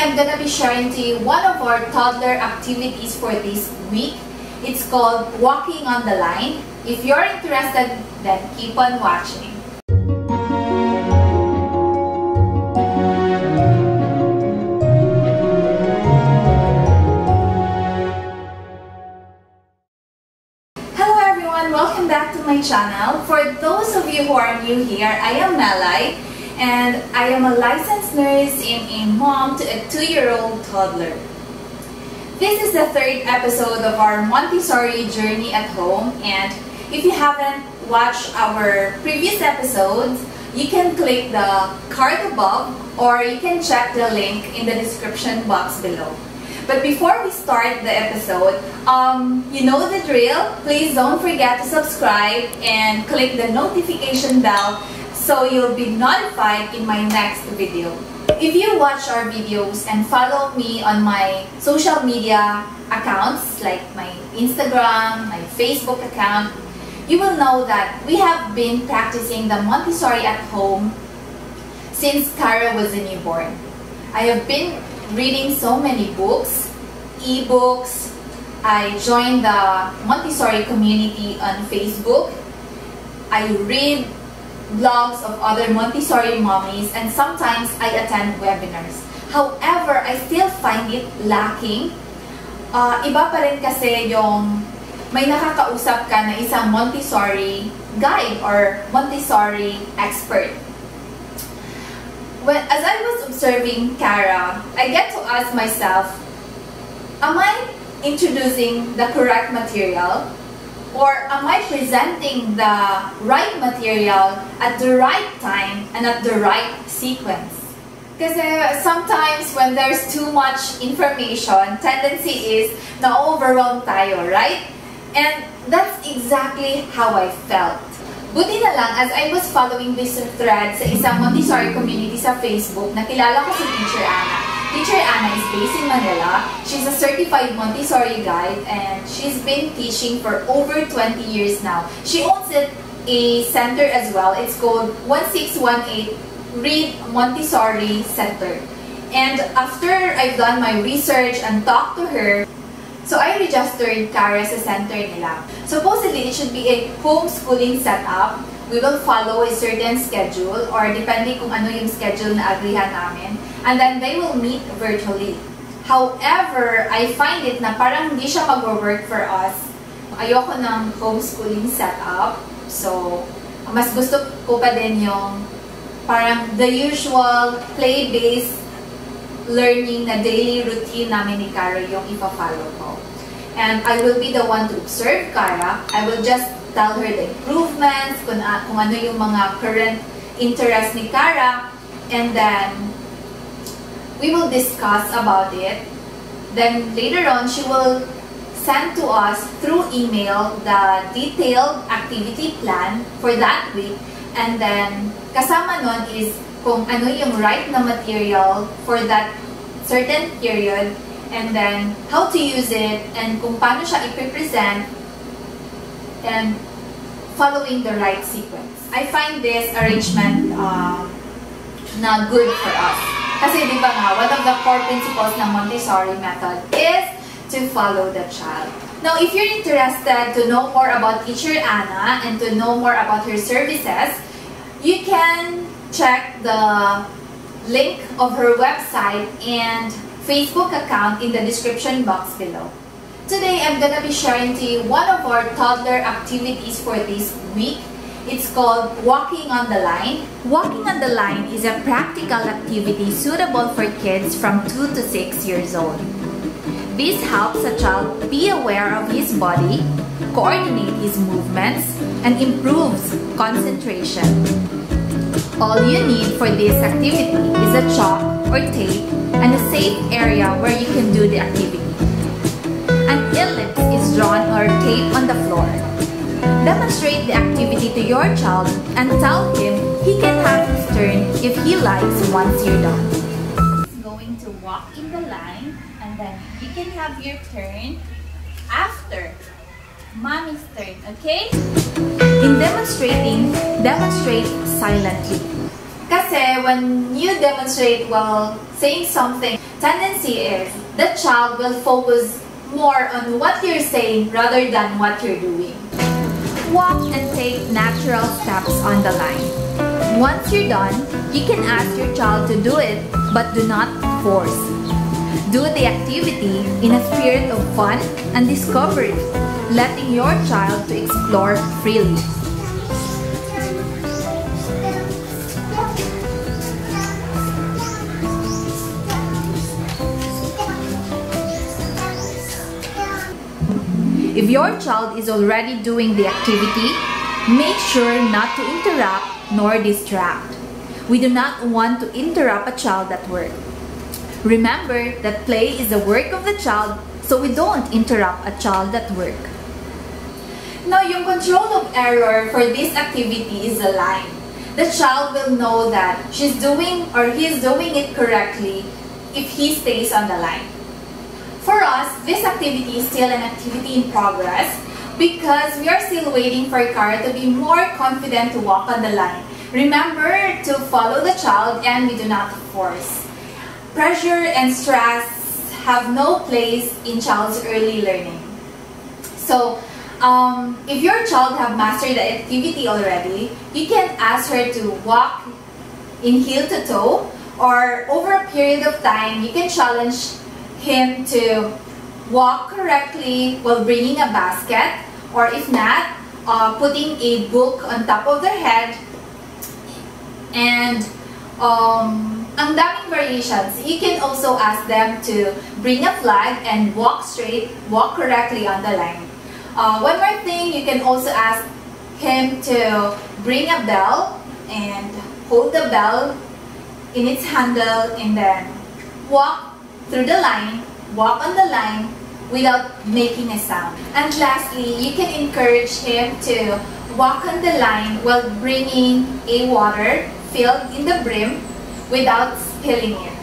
I'm gonna be sharing to you one of our toddler activities for this week. It's called Walking on the Line. If you're interested, then keep on watching. Hello everyone, welcome back to my channel. For those of you who are new here, I am Melai and I am a licensed and a mom to a two-year-old toddler. This is the third episode of our Montessori journey at home and if you haven't watched our previous episodes, you can click the card above or you can check the link in the description box below. But before we start the episode, um, you know the drill. Please don't forget to subscribe and click the notification bell so you'll be notified in my next video. If you watch our videos and follow me on my social media accounts like my Instagram, my Facebook account, you will know that we have been practicing the Montessori at home since Kara was a newborn. I have been reading so many books, e-books. I joined the Montessori community on Facebook. I read blogs of other Montessori mommies and sometimes I attend webinars. However, I still find it lacking. Uh, iba pa rin kasi yung may nakakausap ka na isang Montessori guide or Montessori expert. When, as I was observing Kara, I get to ask myself, am I introducing the correct material? Or am I presenting the right material at the right time and at the right sequence? Kasi uh, sometimes when there's too much information, tendency is na-overwhelm tayo, right? And that's exactly how I felt. Buti na lang, as I was following this thread sa isang Montessori community sa Facebook, nakilala ko si Teacher Anna. Teacher Anna is based in Manila. She's a certified Montessori guide and she's been teaching for over 20 years now. She owns a center as well. It's called 1618 Read Montessori Center. And after I've done my research and talked to her, So I registered Kara sa center nila. Supposedly, it should be a homeschooling setup. We will follow a certain schedule or depending kung ano yung schedule na agrihan namin. And then they will meet virtually. However, I find it na parang hindi siya mag-work for us. Ayoko ng homeschooling setup. So, mas gusto ko pa din yung parang the usual play-based learning na daily routine namin ni Kara yung ipa-follow ko. And I will be the one to observe Kara. I will just tell improvements, kung, uh, kung ano yung mga current interest ni Kara. And then, we will discuss about it. Then, later on, she will send to us through email the detailed activity plan for that week. And then, kasama nun is kung ano yung right na material for that certain period and then how to use it and kung paano siya ipipresent and following the right sequence. I find this arrangement uh, good for us. Kasi di ba nga, one of the core principles ng Montessori method is to follow the child. Now, if you're interested to know more about Teacher Anna and to know more about her services, you can check the link of her website and Facebook account in the description box below. Today, I'm gonna be sharing to you one of our toddler activities for this week. It's called Walking on the Line. Walking on the Line is a practical activity suitable for kids from 2 to 6 years old. This helps a child be aware of his body, coordinate his movements, and improves concentration. All you need for this activity is a chalk or tape and a safe area where you can do the activity. Ellipse is drawn or taped on the floor. Demonstrate the activity to your child and tell him he can have his turn if he likes once you're done. He's going to walk in the line and then you can have your turn after mommy's turn, okay? In demonstrating, demonstrate silently. Kasi when you demonstrate while saying something, tendency is the child will focus more on what you're saying rather than what you're doing. Walk and take natural steps on the line. Once you're done, you can ask your child to do it, but do not force. Do the activity in a spirit of fun and discovery, letting your child to explore freely. Your child is already doing the activity, make sure not to interrupt nor distract. We do not want to interrupt a child at work. Remember that play is the work of the child, so we don't interrupt a child at work. Now, yung control of error for this activity is a line. The child will know that she's doing or he's doing it correctly if he stays on the line. For us, this activity is still an activity in progress because we are still waiting for Kara to be more confident to walk on the line. Remember to follow the child and we do not force. Pressure and stress have no place in child's early learning. So, um, if your child have mastered the activity already, you can ask her to walk in heel to toe or over a period of time, you can challenge him to walk correctly while bringing a basket or if not, uh, putting a book on top of their head and um, ang daming variations. You can also ask them to bring a flag and walk straight, walk correctly on the line. Uh, one more thing, you can also ask him to bring a bell and hold the bell in its handle and then walk through the line, walk on the line without making a sound. And lastly, you can encourage him to walk on the line while bringing a water filled in the brim without spilling it.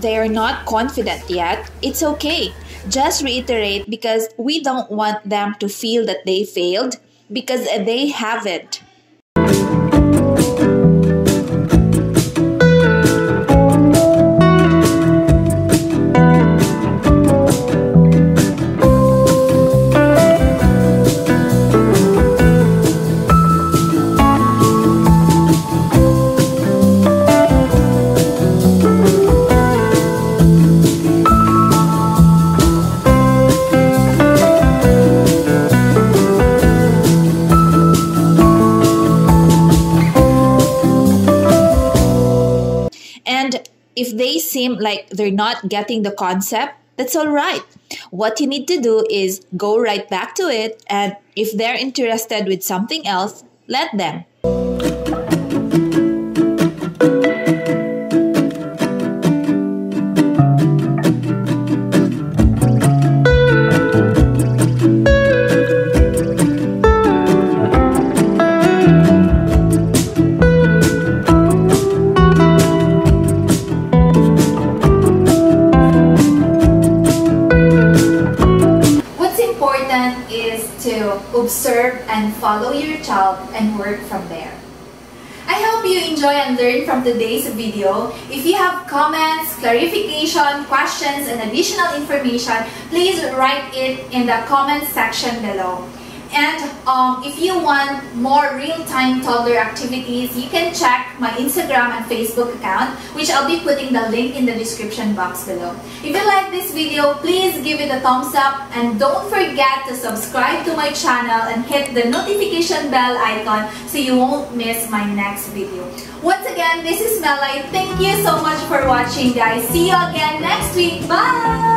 They are not confident yet, it's okay. Just reiterate because we don't want them to feel that they failed because they haven't. Seem like they're not getting the concept, that's all right. What you need to do is go right back to it, and if they're interested with something else, let them. From there. I hope you enjoy and learn from today's video. If you have comments, clarification, questions, and additional information, please write it in the comment section below. And um, if you want more real-time toddler activities, you can check my Instagram and Facebook account, which I'll be putting the link in the description box below. If you like this video, please give it a thumbs up and don't forget to subscribe to my channel and hit the notification bell icon so you won't miss my next video. Once again, this is Melai. Thank you so much for watching guys. See you again next week. Bye!